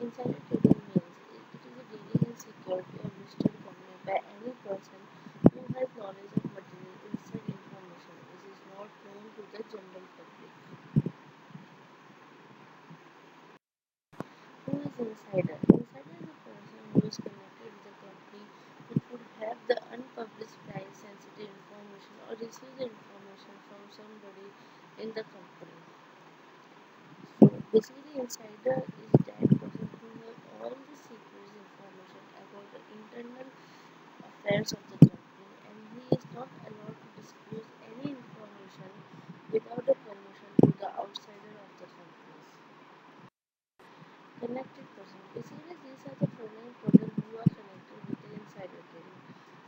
insider trading means it is a dealing in security or listed company by any person who has knowledge of material inside information which is not known to the general public. Who is insider? Insider is a person who is connected with the company which would have the unpublished price sensitive information or receive the information from somebody in the company. So basically insider is that person who has all the secret information about the internal affairs of the company and he is not allowed to disclose any information without the permission to the outsider of the company. Connected person. Basically these are the following persons who are connected with the insider trading.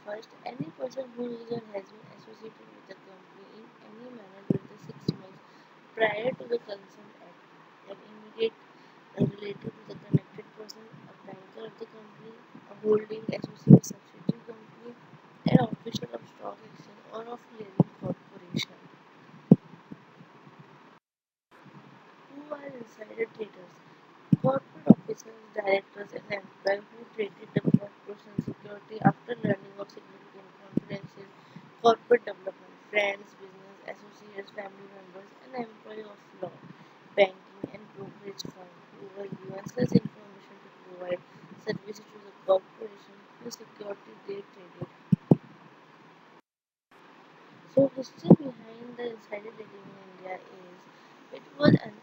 First, any person who is or has been associated with the company in any manner during the six months prior to the consent act an immediate related to the connected person, a banker of the company, a holding associate subsidiary company, an official of stock exchange or of clearing corporation. Who insider? Corporate officers, directors, and employees who traded the corporation security after learning of significant confidential corporate development, friends, business associates, family members, and employees of law, banking, and brokerage firms who were such information to provide services to the corporation whose security they traded. So, history behind the insider trading in India is it was an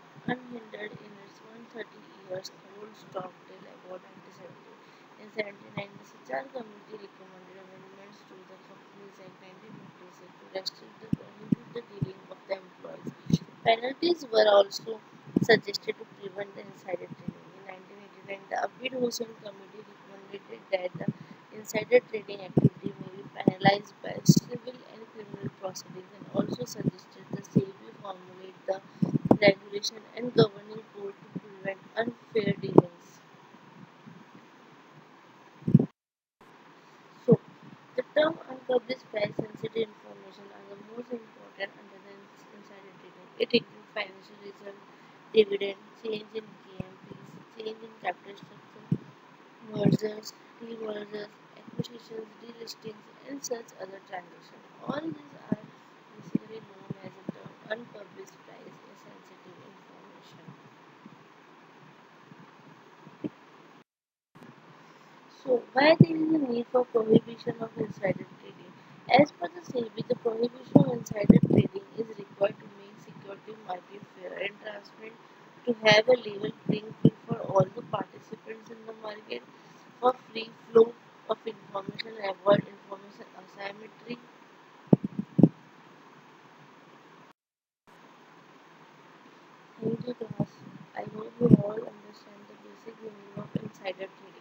years old stock till about 1970. In 1790, the Sachar Committee recommended amendments to the Companies Act 1956 to restrict the prohibit the dealing of the employees. Penalties were also suggested to prevent the insider trading. In 1989, the Abid Hussain Committee recommended that the insider trading activity may be penalized by civil and criminal proceedings and also suggested the SEBI formulate the regulation and governing code to prevent unfair dealings. So, the term unpublished price sensitive information are the most important under the insider trading. It includes financial results, dividend, change in KMPs, change in capital structure, mergers, demergers, acquisitions, delistings, and such other transactions. All these are basically known as a term unpublished price sensitive information. So, why there is a need for prohibition of insider? As per the SEBI, the prohibition of insider trading is required to make security market fair and transparent to have a level playing field for all the participants in the market for free flow of information and avoid information asymmetry. Thank you class. I hope you all understand the basic meaning of insider trading.